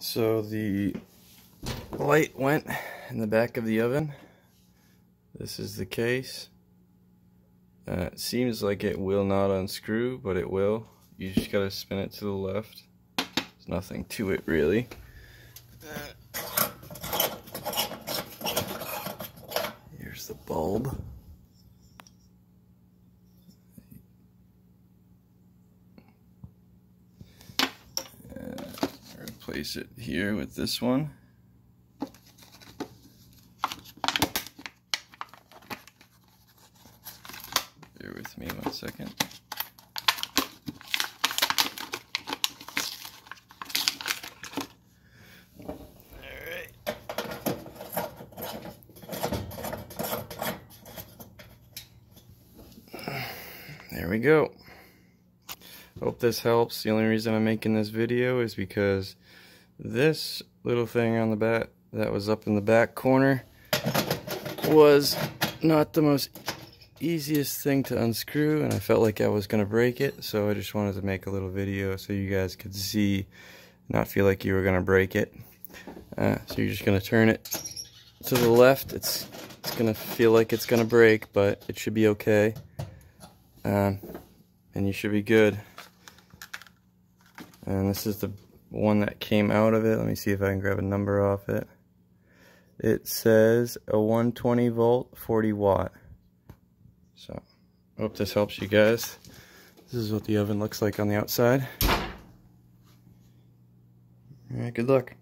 So the light went in the back of the oven. This is the case. Uh, it seems like it will not unscrew, but it will. You just gotta spin it to the left. There's nothing to it really. Here's the bulb. Replace it here with this one. Bear with me one second. There we go. Hope this helps. The only reason I'm making this video is because this little thing on the back that was up in the back corner was not the most easiest thing to unscrew and I felt like I was going to break it so I just wanted to make a little video so you guys could see not feel like you were going to break it. Uh, so you're just going to turn it to the left. It's it's going to feel like it's going to break but it should be okay. Um, and you should be good and this is the one that came out of it. Let me see if I can grab a number off it. It says a 120 volt, 40 watt. So, hope this helps you guys. This is what the oven looks like on the outside. Alright, good luck.